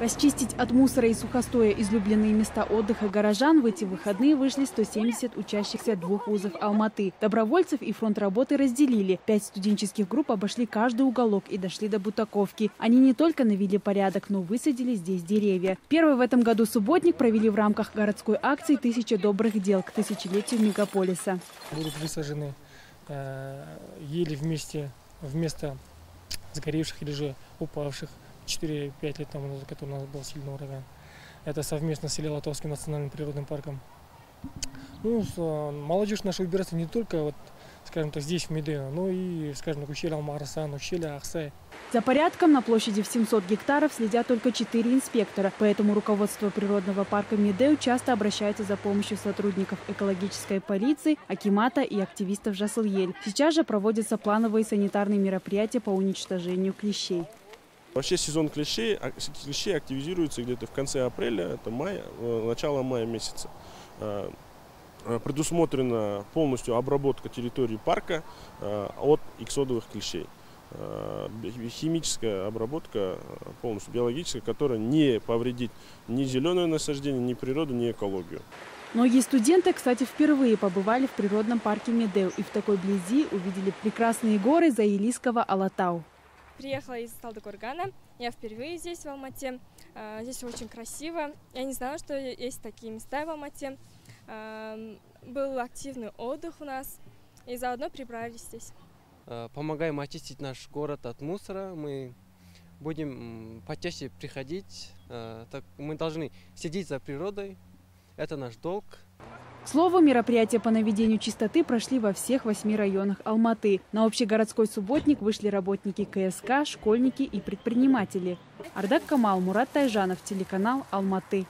Расчистить от мусора и сухостоя излюбленные места отдыха горожан в эти выходные вышли 170 учащихся двух вузов Алматы. Добровольцев и фронт работы разделили. Пять студенческих групп обошли каждый уголок и дошли до Бутаковки. Они не только навели порядок, но высадили здесь деревья. Первый в этом году субботник провели в рамках городской акции «Тысяча добрых дел» к тысячелетию мегаполиса. Будут высажены э, ели вместе, вместо сгоревших или же упавших. 4-5 лет тому назад, который у нас был сильный ураган. Это совместно с Лилатовским национальным природным парком. Ну, э, молодежь наша убирается не только вот, скажем так, здесь, в Медео, но и, скажем так, ущелье Алмарасан, ущелье Ахсай. За порядком на площади в 700 гектаров следят только четыре инспектора. Поэтому руководство природного парка Медео часто обращается за помощью сотрудников экологической полиции, Акимата и активистов Жасыльель. Сейчас же проводятся плановые санитарные мероприятия по уничтожению клещей. Вообще сезон клещей, а, клещей активизируется где-то в конце апреля, это мая, э, начало мая месяца. Э, э, предусмотрена полностью обработка территории парка от иксодовых клещей. Химическая обработка полностью биологическая, которая не повредит ни зеленое насаждение, ни природу, ни экологию. Многие студенты, кстати, впервые побывали в природном парке Медеу и в такой близи увидели прекрасные горы Заилийского Алатау. Приехала из Талдыкургана. Я впервые здесь, в Алмате. А, здесь очень красиво. Я не знала, что есть такие места в Алмате. А, был активный отдых у нас. И заодно прибрались здесь. А, помогаем очистить наш город от мусора. Мы будем почаще приходить. Так мы должны следить за природой. Это наш долг. Слову, мероприятия по наведению чистоты прошли во всех восьми районах Алматы. На общегородской субботник вышли работники КСК, школьники и предприниматели. Ардак Камал, Мурат Тайжанов, телеканал Алматы.